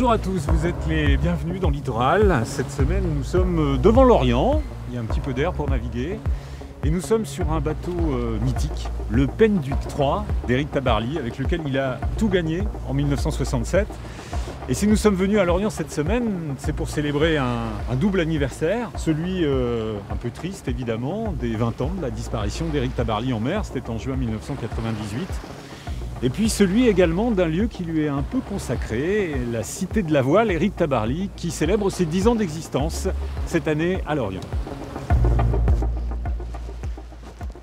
Bonjour à tous, vous êtes les bienvenus dans Littoral. Cette semaine, nous sommes devant l'Orient. Il y a un petit peu d'air pour naviguer. Et nous sommes sur un bateau euh, mythique, le Penduic 3 d'Éric Tabarly, avec lequel il a tout gagné en 1967. Et si nous sommes venus à Lorient cette semaine, c'est pour célébrer un, un double anniversaire, celui euh, un peu triste évidemment, des 20 ans de la disparition d'Éric Tabarly en mer, c'était en juin 1998. Et puis celui également d'un lieu qui lui est un peu consacré, la Cité de la Voile, Éric Tabarly, qui célèbre ses 10 ans d'existence cette année à Lorient.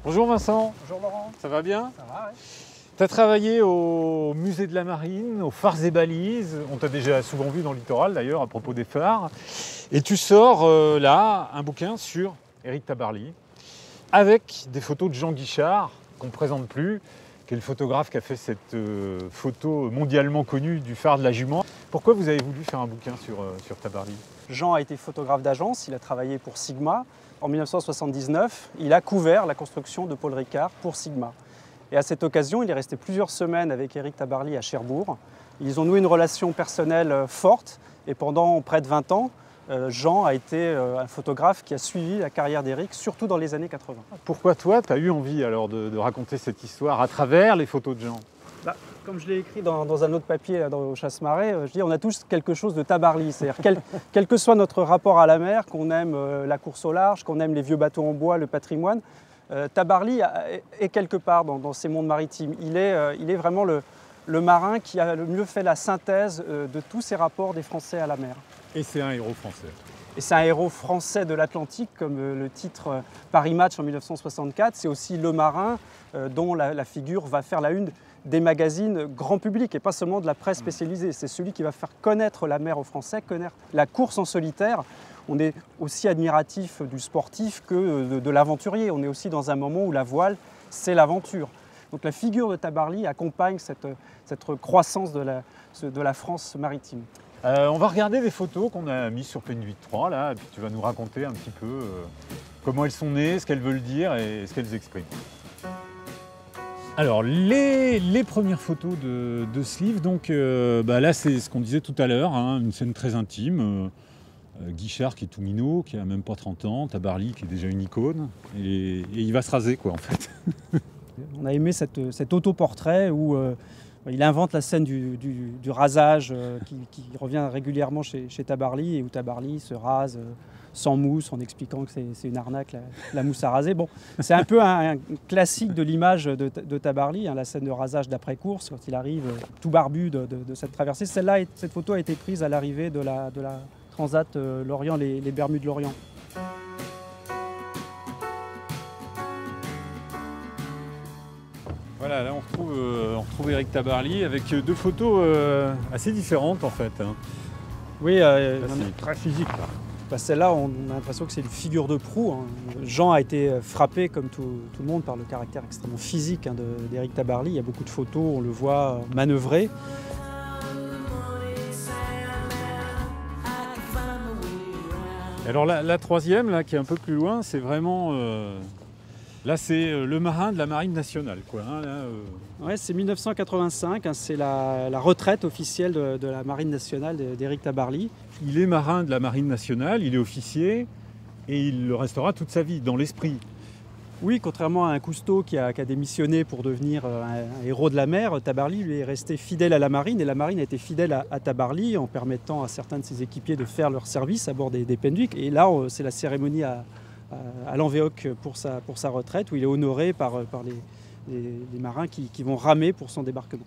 Bonjour Vincent, Bonjour Laurent, ça va bien ça va ouais Tu as travaillé au musée de la marine, aux phares et balises. On t'a déjà souvent vu dans le littoral d'ailleurs à propos des phares. Et tu sors euh, là un bouquin sur Éric Tabarly avec des photos de Jean Guichard qu'on ne présente plus, qui est le photographe qui a fait cette euh, photo mondialement connue du phare de la Jument. Pourquoi vous avez voulu faire un bouquin sur, euh, Tabarly? Jean a été photographe d'agence, il a travaillé pour Sigma. En 1979, il a couvert la construction de Paul Ricard pour Sigma. Et à cette occasion, il est resté plusieurs semaines avec Éric Tabarly à Cherbourg. Ils ont noué une relation personnelle euh, forte et pendant près de 20 ans, Jean a été euh, un photographe qui a suivi la carrière d'Éric, surtout dans les années 80. Pourquoi toi, tu as eu envie alors de, de raconter cette histoire à travers les photos de Jean? Bah, comme je l'ai écrit dans, dans un autre papier là, dans, au Chasse-Marée, euh, je dis on a tous quelque chose de Tabarly. C'est-à-dire quel, quel que soit notre rapport à la mer, qu'on aime euh, la course au large, qu'on aime les vieux bateaux en bois, le patrimoine, euh, Tabarly est, quelque part dans, dans ces mondes maritimes. Il est, euh, il est vraiment le, le marin qui a le mieux fait la synthèse euh, de tous ces rapports des Français à la mer. Et c'est un héros français. Et c'est un héros français de l'Atlantique, comme euh, le titre euh, Paris Match en 1964. C'est aussi le marin euh, dont la, figure va faire la une des magazines grand public et pas seulement de la presse spécialisée. C'est celui qui va faire connaître la mer aux Français, connaître la course en solitaire. On est aussi admiratif du sportif que de, de l'aventurier. On est aussi dans un moment où la voile, c'est l'aventure. Donc la figure de Tabarly accompagne cette, cette croissance de la, de la France maritime. Euh, on va regarder les photos qu'on a mises sur Penduic 3 là, et puis tu vas nous raconter un petit peu euh, comment elles sont nées, ce qu'elles veulent dire et ce qu'elles expriment. Alors les, les premières photos de, de ce livre, donc euh, bah là c'est ce qu'on disait tout à l'heure, hein, une scène très intime. Guichard qui est tout minot, qui a même pas 30 ans, Tabarly qui est déjà une icône, et, et il va se raser quoi en fait. On a aimé cette- cet autoportrait où euh, il invente la scène du, rasage euh, qui, revient régulièrement chez, Tabarly et où Tabarly se rase euh, sans mousse en expliquant que c'est une arnaque la, mousse à raser. Bon, c'est un peu un, classique de l'image de, Tabarly, hein, la scène de rasage d'après-course quand il arrive euh, tout barbu de, cette traversée. Celle-là, cette photo a été prise à l'arrivée de la, Transat Lorient, les, les Bermudes Voilà, là on retrouve, euh, on retrouve Eric Tabarly avec euh, deux photos euh, assez différentes en fait. hein. Oui, euh, Là, très physique là. Bah, Celle-là, on a l'impression que c'est une figure de proue. hein. Jean a été frappé, comme tout, tout le monde, par le caractère extrêmement physique hein, de- d'Éric Tabarly. Il y a beaucoup de photos, on le voit manœuvrer. Alors la, la troisième, là, qui est un peu plus loin, c'est vraiment. Là, c'est euh, le marin de la marine nationale, quoi. hein, là, euh. Ouais, c'est 1985, hein, c'est la, la retraite officielle de, de la Marine nationale d'Éric Tabarly. Il est marin de la marine nationale, il est officier, et il le restera toute sa vie, dans l'esprit. Oui, contrairement à un Cousteau qui a, qui a démissionné pour devenir euh, un, un héros de la mer, Tabarly lui est resté fidèle à la marine et la marine a été fidèle à, à Tabarly en permettant à certains de ses équipiers de faire leur service à bord des, des. Et là, c'est la cérémonie à, à, l'Envéoc pour sa, pour sa retraite où il est honoré par, par les, marins qui, qui vont ramer pour son débarquement.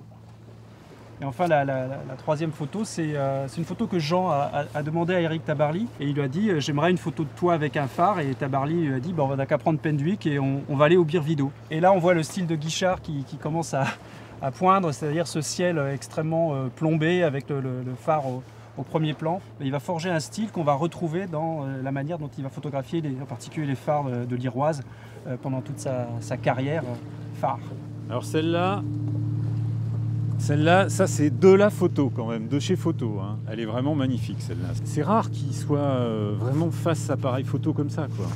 Et enfin, la, la- troisième photo, c'est euh, c'est une photo que Jean a, a- demandé à Eric Tabarly. Et il lui a dit euh, J'aimerais une photo de toi avec un phare. Et Tabarly lui a dit bah, On n'a qu'à prendre Penduic et on, va aller au Birvido. Et là, on voit le style de Guichard qui, qui commence à, à poindre, c'est-à-dire ce ciel euh, extrêmement plombé avec le, phare au premier plan. Il va forger un style qu'on va retrouver dans euh, la manière dont il va photographier les- en particulier les phares de, de l'Iroise euh, pendant toute sa, carrière euh, phare. Alors celle-là, celle-là, ça c'est de la photo quand même, de chez Photo. hein. Elle est vraiment magnifique celle-là. C'est rare qu'il soit euh, vraiment face à pareil photo comme ça, quoi.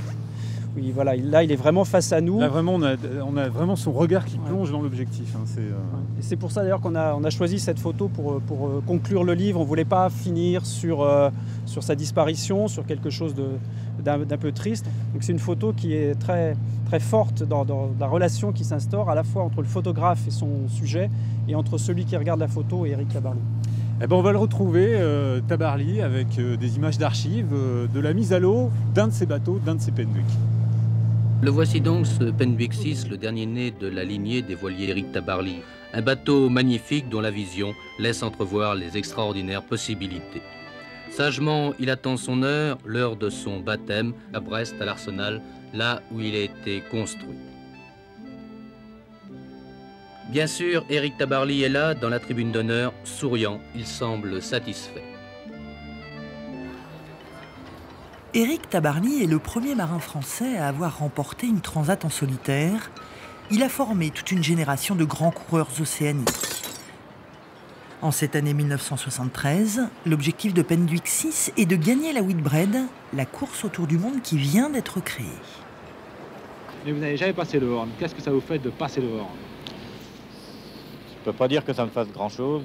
Oui, voilà, là, il est vraiment face à nous. Là, vraiment, on a, on a vraiment son regard qui plonge dans l'objectif. hein, c'est, euh, Et c'est pour ça d'ailleurs qu'on a, on a choisi cette photo pour, pour euh, conclure le livre. On ne voulait pas finir sur, euh, sur sa disparition, sur quelque chose de- d'un d'un peu triste. Donc c'est une photo qui est très, très forte dans, dans la relation qui s'instaure à la fois entre le photographe et son sujet et entre celui qui regarde la photo et Eric Tabarly. Eh ben, on va le retrouver, euh, Tabarly, avec euh, des images d'archives euh, de la mise à l'eau d'un de ses bateaux, d'un de ses Penduic. Le voici donc ce Penduic 6, le dernier né de la lignée des voiliers Éric Tabarly. Un bateau magnifique dont la vision laisse entrevoir les extraordinaires possibilités. Sagement, il attend son heure, l'heure de son baptême, à Brest, à l'Arsenal, là où il a été construit. Bien sûr, Éric Tabarly est là, dans la tribune d'honneur, souriant, il semble satisfait. Éric Tabarly est le premier marin français à avoir remporté une transat en solitaire. Il a formé toute une génération de grands coureurs océaniques. En cette année 1973, l'objectif de Penduic 6 est de gagner la Whitbread, la course autour du monde qui vient d'être créée. Mais vous n'avez jamais passé le Horn. Qu'est-ce que ça vous fait de passer le Horn? Je peux pas dire que ça me fasse grand-chose.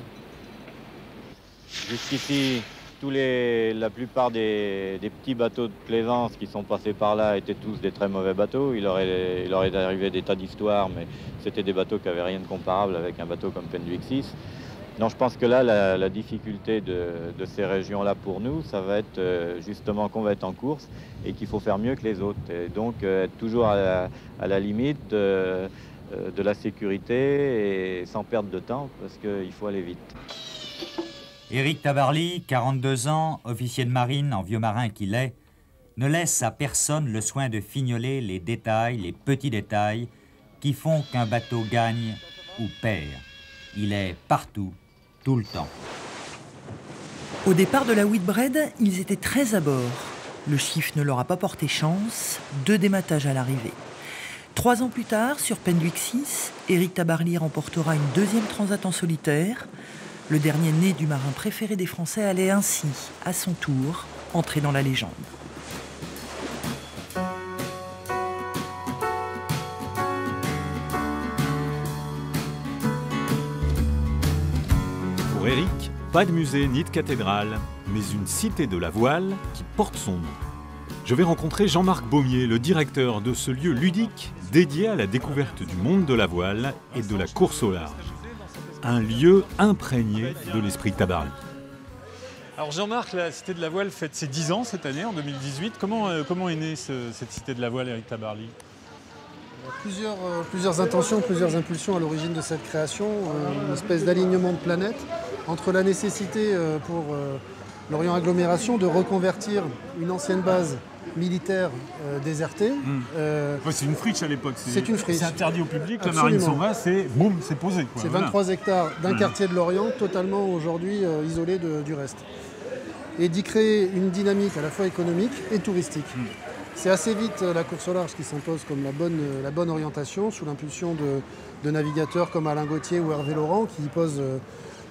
Jusqu'ici, la plupart des, petits bateaux de plaisance qui sont passés par là étaient tous des très mauvais bateaux. Il aurait, il aurait arrivé des tas d'histoires, mais c'était des bateaux qui n'avaient rien de comparable avec un bateau comme Penduic 6. Non, je pense que là, la, difficulté de, ces régions-là pour nous, ça va être euh, justement qu'on va être en course et qu'il faut faire mieux que les autres. Et donc, euh, être toujours à la, limite euh, de la sécurité et sans perdre de temps parce qu'il faut aller vite. Éric Tabarly, 42 ans, officier de marine en vieux marin qu'il est, ne laisse à personne le soin de fignoler les détails, les petits détails qui font qu'un bateau gagne ou perd. Il est partout, tout le temps. Au départ de la Whitbread, ils étaient 13 à bord. Le chiffre ne leur a pas porté chance, deux dématages à l'arrivée. Trois ans plus tard, sur Penduic 6, Éric Tabarly remportera une deuxième transat en solitaire. Le dernier né du marin préféré des Français allait ainsi, à son tour, entrer dans la légende. Pour Eric, pas de musée ni de cathédrale, mais une cité de la voile qui porte son nom. Je vais rencontrer Jean-Marc Baumier, le directeur de ce lieu ludique dédié à la découverte du monde de la voile et de la course au large. Un lieu imprégné de l'esprit Tabarly. Alors Jean-Marc, la Cité de la Voile fête ses 10 ans cette année, en 2018. Comment, euh, comment est née ce- cette Cité de la Voile, Eric Tabarly? A Plusieurs, euh, plusieurs intentions, plusieurs impulsions à l'origine de cette création, euh, une espèce d'alignement de planètes entre la nécessité euh, pour euh, l'Orient Agglomération de reconvertir une ancienne base militaire euh, désertée. Euh, Ouais, C'est une friche à l'époque. C'est une friche. C'est interdit au public, la Absolument. marine s'en va, c'est boum, c'est posé. C'est Voilà. 23 hectares d'un Mhm. quartier de l'Orient, totalement aujourd'hui euh, isolé de- du reste. Et d'y créer une dynamique à la fois économique et touristique. Mhm. C'est assez vite euh, la course au large qui s'impose comme la bonne, la bonne orientation, sous l'impulsion de, de navigateurs comme Alain Gauthier ou Hervé Laurent, qui y posent,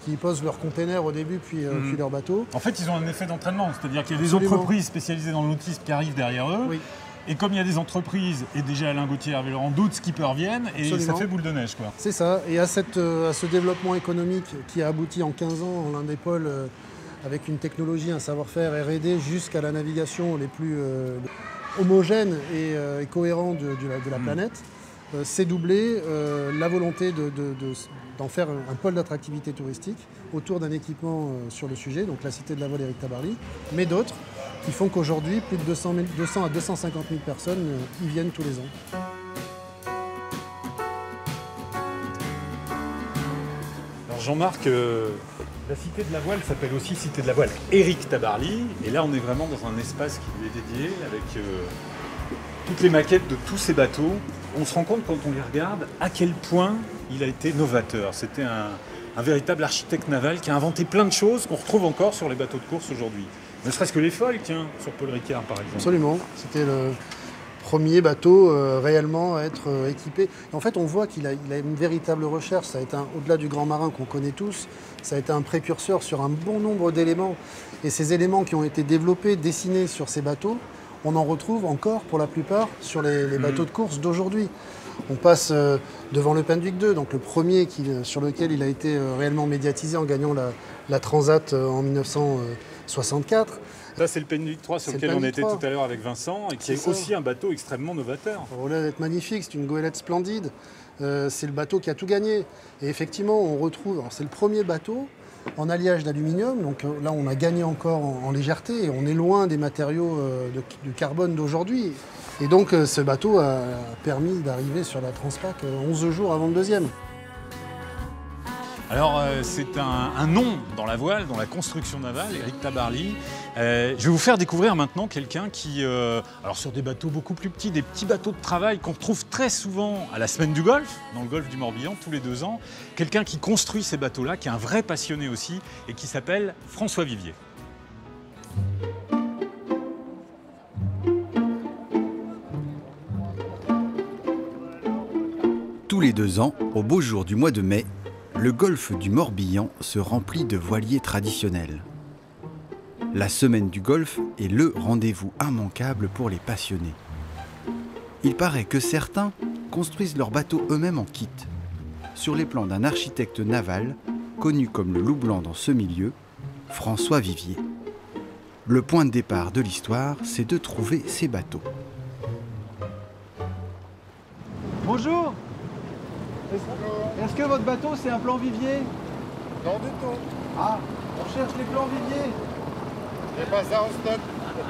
qui posent leurs containers au début, puis, euh, puis leurs bateaux. En fait, ils ont un effet d'entraînement, c'est-à-dire qu'il y a des entreprises spécialisées dans l'autisme qui arrivent derrière eux. Oui. Et comme il y a des entreprises, et déjà Alain Gauthier, Hervé Laurent, d'autres skippers viennent, et ça fait boule de neige. Quoi. C'est ça. Et à, cette, euh, à ce développement économique qui a abouti en 15 ans en l'un des pôles euh, avec une technologie, un savoir-faire R&D jusqu'à la navigation les plus euh, homogènes et, euh, et cohérents de, de la, de la Mm. planète, c'est doublé euh, la volonté de- de- de- d'en faire un, pôle d'attractivité touristique autour d'un équipement euh, sur le sujet, donc la Cité de la Voile Éric Tabarly, mais d'autres qui font qu'aujourd'hui, plus de 200, 000 200 à 250 000 personnes euh, y viennent tous les ans. Alors Jean-Marc, euh, la Cité de la Voile s'appelle aussi Cité de la Voile Éric Tabarly, et là on est vraiment dans un espace qui lui est dédié, avec euh, toutes les maquettes de tous ces bateaux. On se rend compte quand on les regarde à quel point il a été novateur. C'était un, véritable architecte naval qui a inventé plein de choses qu'on retrouve encore sur les bateaux de course aujourd'hui. Ne serait-ce que les foils, tiens, sur Paul Ricard par exemple. Absolument. C'était le premier bateau euh, réellement à être euh, équipé. En fait, on voit qu'il a, une véritable recherche. Ça a été au-delà du grand marin qu'on connaît tous, ça a été un précurseur sur un bon nombre d'éléments. Et ces éléments qui ont été développés, dessinés sur ces bateaux, on en retrouve encore pour la plupart sur les, les bateaux de course d'aujourd'hui. On passe euh, devant le Penduic 2, donc le premier qui, euh, sur lequel il a été euh, réellement médiatisé en gagnant la, la Transat en 1964. Ça, c'est le Penduic 3 sur le lequel on était 3. tout à l'heure avec Vincent et qui est, aussi un bateau extrêmement novateur. Au-delà d'être magnifique, c'est une goélette splendide. Euh, c'est le bateau qui a tout gagné. Et effectivement, on retrouve. C'est le premier bateau en alliage d'aluminium. Donc euh, là, on a gagné encore en, légèreté et on est loin des matériaux euh, de, de carbone d'aujourd'hui. Et donc, euh, ce bateau a permis d'arriver sur la Transpac euh, 11 jours avant le deuxième. Alors, euh, c'est un, nom dans la voile, dans la construction navale, Eric Tabarly. Euh, je vais vous faire découvrir maintenant quelqu'un qui, euh, alors sur des bateaux beaucoup plus petits, des petits bateaux de travail qu'on retrouve très souvent à la semaine du golfe, dans le golfe du Morbihan, tous les deux ans. Quelqu'un qui construit ces bateaux-là, qui est un vrai passionné aussi, et qui s'appelle François Vivier. Tous les deux ans, au beau jour du mois de mai, le golfe du Morbihan se remplit de voiliers traditionnels. La semaine du golfe est le rendez-vous immanquable pour les passionnés. Il paraît que certains construisent leurs bateaux eux-mêmes en kit, sur les plans d'un architecte naval connu comme le loup blanc dans ce milieu, François Vivier. Le point de départ de l'histoire, c'est de trouver ces bateaux. Bonjour Est-ce que votre bateau c'est un plan vivier Non du tout. Ah, on cherche les plans vivier. J'ai pas ça en stock.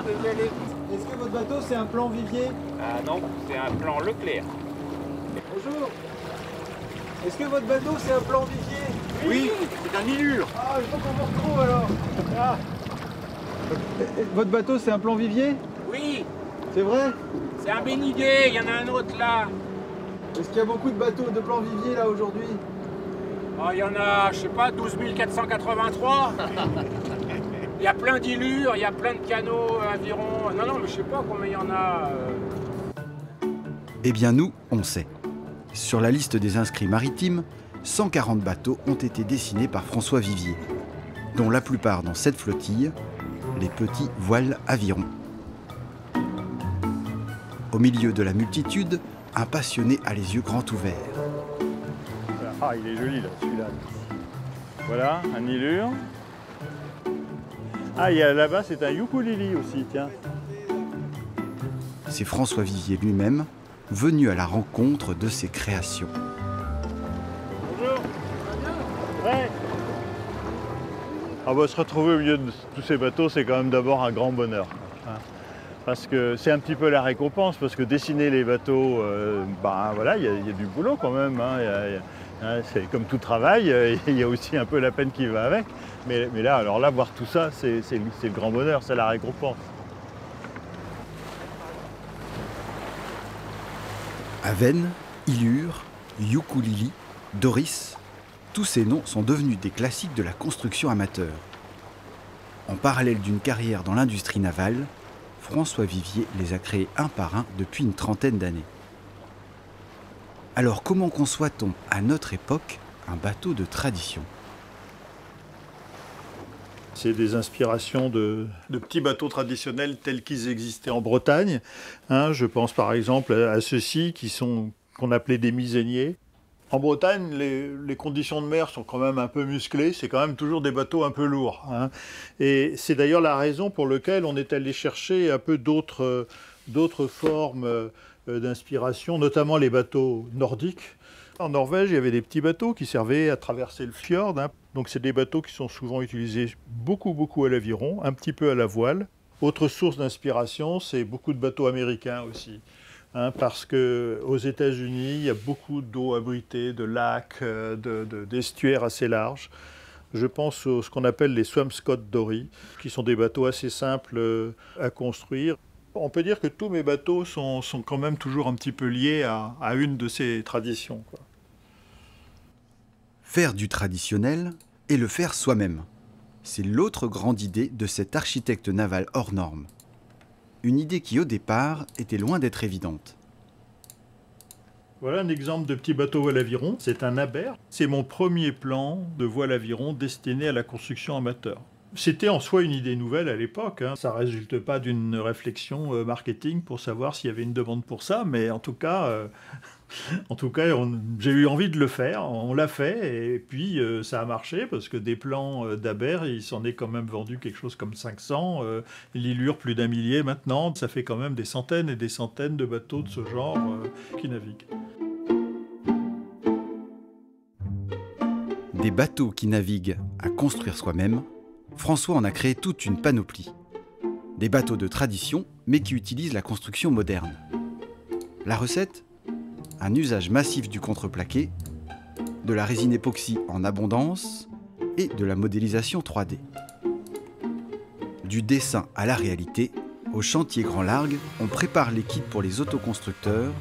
Désolé. Est-ce que votre bateau c'est un plan vivier Ah non, c'est un plan Leclerc. Bonjour Est-ce que votre bateau c'est un plan vivier Oui, c'est un Ilure. Ah, il faut qu'on vous retrouve alors Ah. Votre bateau c'est un plan vivier Oui, C'est vrai c'est un Béniguet, il y en a un autre là. Est-ce qu'il y a beaucoup de bateaux de plan vivier là aujourd'hui Oh, il y en a, je sais pas, 12 483. Il y a plein d'Ilures, il y a plein de canaux euh, aviron. Non, non, mais je sais pas combien il y en a. euh. Eh bien nous, on sait. Sur la liste des inscrits maritimes, 140 bateaux ont été dessinés par François Vivier, dont la plupart dans cette flottille, les petits voiles avirons. Au milieu de la multitude, un passionné a les yeux grands ouverts. Ah, il est joli là, celui-là. Voilà, un Ilure. Ah, là-bas, c'est un ukulele aussi, tiens. C'est François Vivier lui-même, venu à la rencontre de ses créations. Bonjour. Ouais. Ah bah, se retrouver au milieu de tous ces bateaux, c'est quand même d'abord un grand bonheur. hein. Parce que c'est un petit peu la récompense, parce que dessiner les bateaux, euh, bah voilà, il y, a- du boulot quand même. hein. Hein, c'est comme tout travail, il y a aussi un peu la peine qui va avec. Mais, là, alors là, voir tout ça, c'est le grand bonheur, c'est la récompense. Aven, Ilure, Ukulili, Doris, tous ces noms sont devenus des classiques de la construction amateur. En parallèle d'une carrière dans l'industrie navale, François Vivier les a créés un par un depuis une trentaine d'années. Alors comment conçoit-on à notre époque un bateau de tradition? C'est des inspirations de, petits bateaux traditionnels tels qu'ils existaient en Bretagne. hein. je pense par exemple à, à ceux-ci qui sont qu'on appelait des miséniers. En Bretagne, les, conditions de mer sont quand même un peu musclées. C'est quand même toujours des bateaux un peu lourds. hein. Et c'est d'ailleurs la raison pour laquelle on est allé chercher un peu d'autres euh, formes euh, d'inspiration, notamment les bateaux nordiques. En Norvège, il y avait des petits bateaux qui servaient à traverser le fjord. hein. Donc c'est des bateaux qui sont souvent utilisés beaucoup, beaucoup à l'aviron, un petit peu à la voile. Autre source d'inspiration, c'est beaucoup de bateaux américains aussi. Hein, parce qu'aux États-Unis, il y a beaucoup d'eau abritée, de lacs, euh, de- de- d'estuaires assez larges. Je pense à ce qu'on appelle les Swampscott Dory, qui sont des bateaux assez simples euh, à construire. On peut dire que tous mes bateaux sont, sont quand même toujours un petit peu liés à, une de ces traditions. Faire du traditionnel et le faire soi-même. C'est l'autre grande idée de cet architecte naval hors norme. Une idée qui au départ était loin d'être évidente. Voilà un exemple de petit bateau voile aviron. C'est un Aber. C'est mon premier plan de voile aviron destiné à la construction amateur. C'était en soi une idée nouvelle à l'époque. hein. Ça ne résulte pas d'une réflexion euh, marketing pour savoir s'il y avait une demande pour ça, mais en tout cas, euh, en tout cas, j'ai eu envie de le faire. On l'a fait et puis euh, ça a marché parce que des plans euh, d'Aber, il s'en est quand même vendu quelque chose comme 500. euh, plus d'un millier maintenant. Ça fait quand même des centaines et des centaines de bateaux de ce genre euh, qui naviguent. Des bateaux qui naviguent à construire soi-même, François en a créé toute une panoplie. Des bateaux de tradition, mais qui utilisent la construction moderne. La recette? Un usage massif du contreplaqué, de la résine époxy en abondance et de la modélisation 3D. Du dessin à la réalité, au chantier grand largue, on prépare les kits pour les autoconstructeurs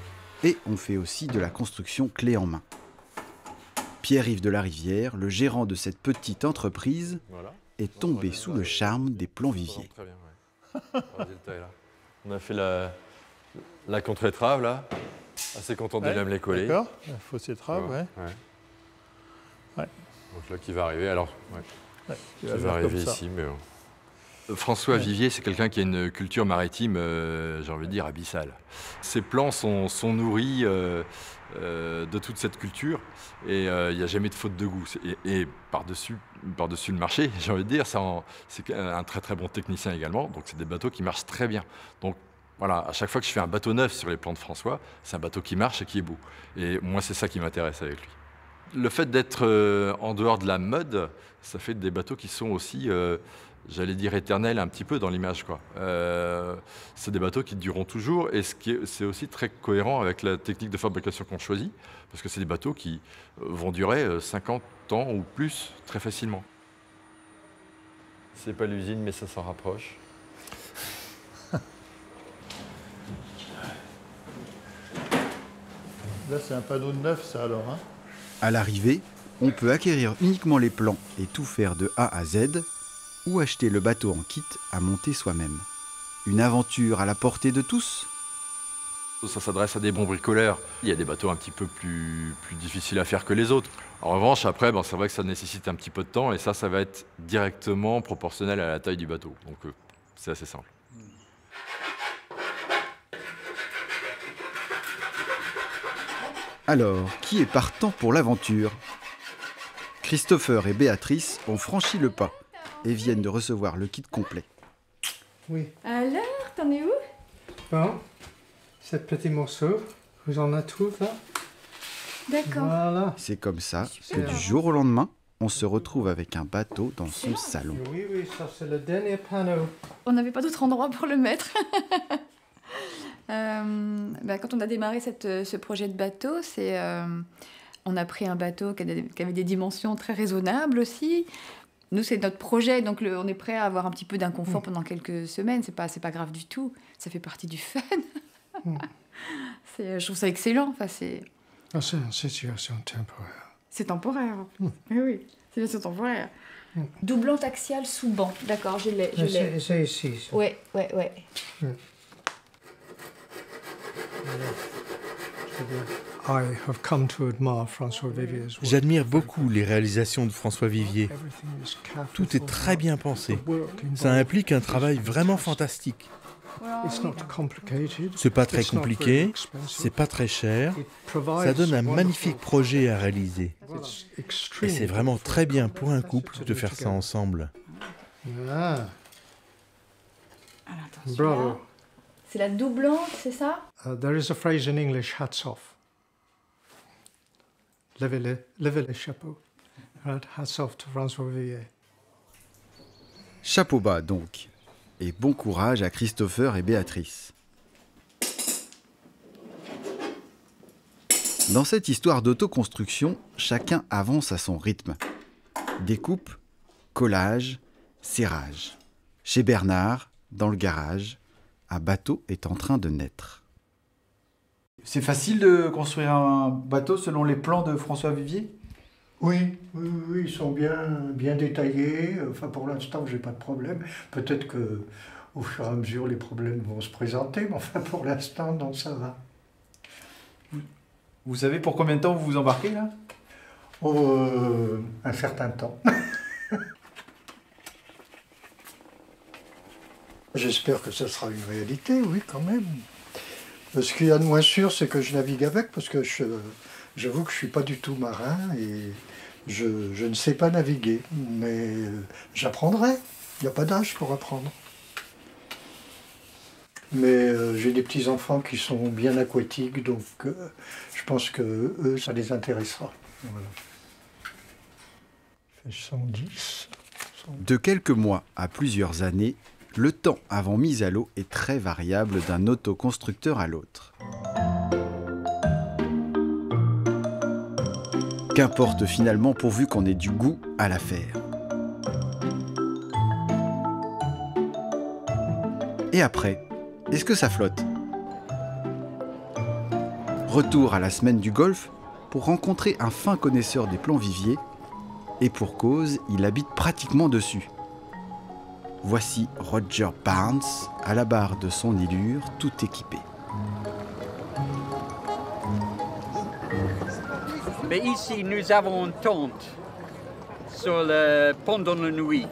et on fait aussi de la construction clé en main. Pierre-Yves de la Rivière, le gérant de cette petite entreprise, Voilà. est tombé sous le charme des plans viviers. Très bien, ouais. On a fait la, la contre-étrave là. Assez content de Ouais, même les coller. D'accord, la fausse étrave, vois, ouais. ouais. Ouais. Donc là qui va arriver, alors, ouais. Ouais, qui va arriver ici, mais. euh, François Ouais. Vivier, c'est quelqu'un qui a une culture maritime, euh, j'ai envie de dire, abyssale. Ses plans sont, sont nourris euh, euh, de toute cette culture et euh, il n'y a jamais de faute de goût. Et, et par-dessus par -dessus le marché, j'ai envie de dire, c'est un très très bon technicien également, donc c'est des bateaux qui marchent très bien. Donc voilà, à chaque fois que je fais un bateau neuf sur les plans de François, c'est un bateau qui marche et qui est beau. Et moi, c'est ça qui m'intéresse avec lui. Le fait d'être euh, en dehors de la mode, ça fait des bateaux qui sont aussi, euh, j'allais dire, éternels un petit peu dans l'image. Euh, c'est des bateaux qui dureront toujours et c'est aussi très cohérent avec la technique de fabrication qu'on choisit, parce que c'est des bateaux qui vont durer euh, 50 ans ou plus très facilement. C'est pas l'usine, mais ça s'en rapproche. Là, c'est un panneau de neuf, ça alors. Hein À l'arrivée, on peut acquérir uniquement les plans et tout faire de A à Z, ou acheter le bateau en kit à monter soi-même. Une aventure à la portée de tous? Ça s'adresse à des bons bricoleurs. Il y a des bateaux un petit peu plus, plus difficiles à faire que les autres. En revanche, après, ben, c'est vrai que ça nécessite un petit peu de temps et ça, ça va être directement proportionnel à la taille du bateau. Donc, euh, c'est assez simple. Alors, qui est partant pour l'aventure? Christopher et Béatrice ont franchi le pas et viennent de recevoir le kit complet. Oui. Alors, t'en es où? Bon, ce petit morceau, vous en avez trouvé là D'accord. Voilà. C'est comme ça que du jour au lendemain, on se retrouve avec un bateau dans son salon. Oui, oui, ça c'est le dernier panneau. On n'avait pas d'autre endroit pour le mettre. Euh, bah, quand on a démarré cette, euh, ce projet de bateau, c'est, euh, on a pris un bateau qui, a des- qui avait des dimensions très raisonnables aussi. Nous, c'est notre projet, donc le- on est prêt à avoir un petit peu d'inconfort Mm. pendant quelques semaines. C'est pas, c'est pas grave du tout. Ça fait partie du fun. Mm. c'est, je trouve ça excellent. Enfin, c'est, Ah, c'est une situation temporaire. c'est temporaire. Mm. Oui, oui, c'est bien sûr temporaire. Doublante axiale sous banc. D'accord, je l'ai. L'ai. C'est c'est ici. ça. Ouais, ouais, ouais. I have come to admire François Vivier's work. J'admire beaucoup les réalisations de François Vivier. Tout est très bien pensé. Ça implique un travail vraiment fantastique. C'est pas très compliqué, c'est pas très cher. Ça donne un magnifique projet à réaliser. Et c'est vraiment très bien pour un couple de faire ça ensemble. Ah, bravo. C'est la doublante, c'est ça? Uh, there is a phrase in English, hats off. Levez les, chapeaux. Hats off to François Villiers. Chapeau bas donc, et bon courage à Christopher et Béatrice. Dans cette histoire d'autoconstruction, chacun avance à son rythme. Découpe, collage, serrage. Chez Bernard, dans le garage, un bateau est en train de naître. C'est facile de construire un bateau selon les plans de François Vivier? Oui, oui, oui, ils sont bien, bien détaillés. Enfin, pour l'instant, j'ai pas de problème. Peut-être que au fur et à mesure, les problèmes vont se présenter, mais enfin, pour l'instant, non, ça va. Vous savez pour combien de temps vous vous embarquez là? Oh, euh, un certain temps. J'espère que ça sera une réalité, oui, quand même. Ce qu'il y a de moins sûr, c'est que je navigue avec, parce que j'avoue que je ne suis pas du tout marin et je, ne sais pas naviguer. Mais j'apprendrai. Il n'y a pas d'âge pour apprendre. Mais euh, j'ai des petits-enfants qui sont bien aquatiques, donc euh, je pense que eux, ça les intéressera. Voilà. 110. De quelques mois à plusieurs années, le temps avant mise à l'eau est très variable d'un autoconstructeur à l'autre. Qu'importe finalement pourvu qu'on ait du goût à l'affaire. Et après, est-ce que ça flotte? Retour à la semaine du golf pour rencontrer un fin connaisseur des plans viviers, et pour cause, il habite pratiquement dessus. Voici Roger Barnes à la barre de son élure, tout équipé. Mais ici, nous avons une tente sur le pendant la nuit.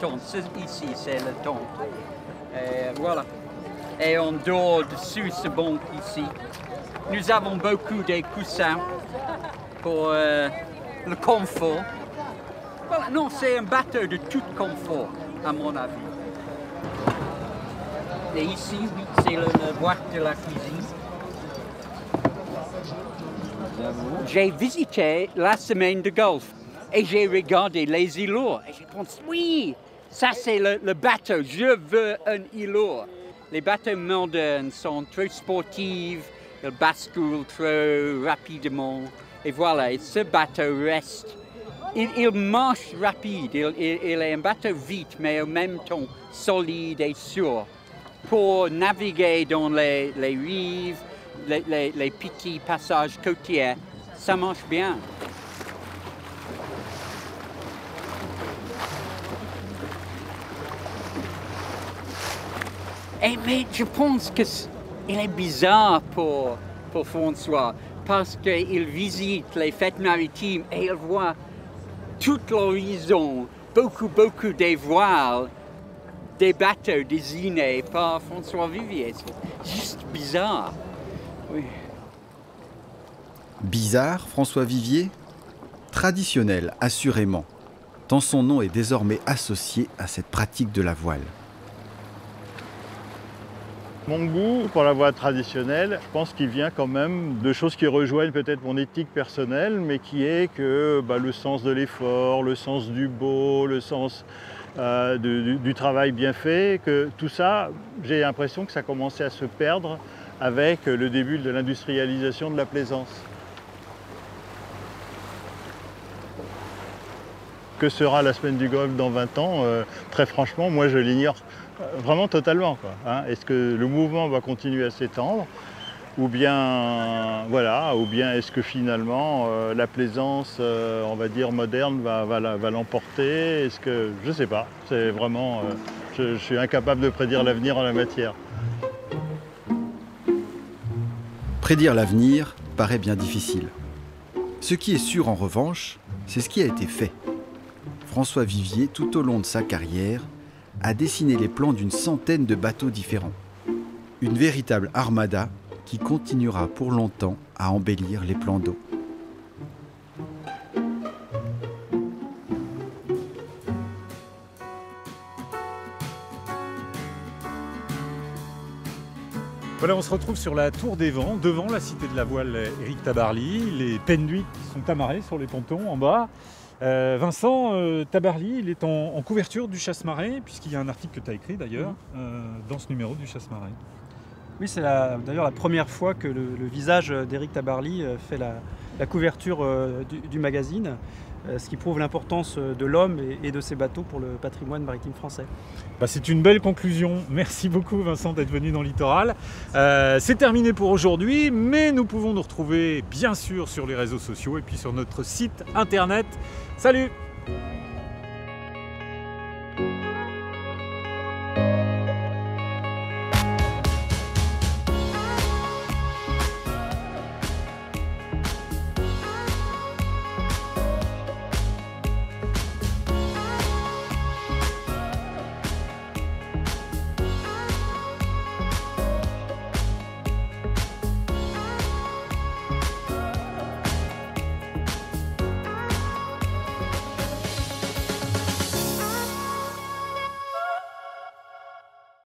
Tente. Ici, c'est la tente. Et voilà. Et on dort dessus ce banc ici. Nous avons beaucoup de coussins pour euh, le confort. Voilà, non, c'est un bateau de tout confort à mon avis. Et ici, c'est le, boîte de la cuisine. J'ai visité la semaine de golf et j'ai regardé les îlots et j'ai pensé, oui, ça c'est le, bateau, je veux un îlot. Les bateaux modernes sont trop sportifs, ils basculent trop rapidement. Et voilà, ce bateau reste il, marche rapide, il, est un bateau vite, mais en même temps solide et sûr pour naviguer dans les, rives, les, petits passages côtiers. Ça marche bien. Et, mais je pense qu'il est bizarre pour, pour François parce qu'il visite les fêtes maritimes et il voit tout l'horizon, beaucoup, beaucoup des voiles, des bateaux désignés par François Vivier. C'est juste bizarre. Bizarre, François Vivier? Traditionnel, assurément, tant son nom est désormais associé à cette pratique de la voile. Mon goût pour la voile traditionnelle, je pense qu'il vient quand même de choses qui rejoignent peut-être mon éthique personnelle, mais qui est que bah, le sens de l'effort, le sens du beau, le sens euh, du, travail bien fait, que tout ça, j'ai l'impression que ça commençait à se perdre avec le début de l'industrialisation de la plaisance. Que sera la semaine du golf dans 20 ans? Euh, Très franchement, moi je l'ignore vraiment totalement. Hein. Est-ce que le mouvement va continuer à s'étendre ou bien, voilà, ou bien est-ce que finalement euh, la plaisance, euh, on va dire moderne, va, l'emporter? Est-ce que je ne sais pas. C'est vraiment, je, je suis incapable de prédire l'avenir en la matière. Prédire l'avenir paraît bien difficile. Ce qui est sûr en revanche, c'est ce qui a été fait. François Vivier, tout au long de sa carrière, a dessiné les plans d'une centaine de bateaux différents. Une véritable armada qui continuera pour longtemps à embellir les plans d'eau. Voilà, on se retrouve sur la Tour des Vents, devant la Cité de la Voile Éric Tabarly. Les penduics sont amarrés sur les pontons en bas. Euh, Vincent euh, Tabarly, il est en, couverture du Chasse-Marée, puisqu'il y a un article que tu as écrit d'ailleurs mhm. euh, dans ce numéro du Chasse-Marée. Oui, c'est d'ailleurs la première fois que le, visage d'Éric Tabarly fait la, couverture du, magazine, ce qui prouve l'importance de l'homme et, de ses bateaux pour le patrimoine maritime français. Bah, c'est une belle conclusion. Merci beaucoup Vincent d'être venu dans Littoral. c'est terminé pour aujourd'hui, mais nous pouvons nous retrouver bien sûr sur les réseaux sociaux et puis sur notre site internet Salut